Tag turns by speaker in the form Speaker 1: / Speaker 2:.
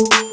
Speaker 1: you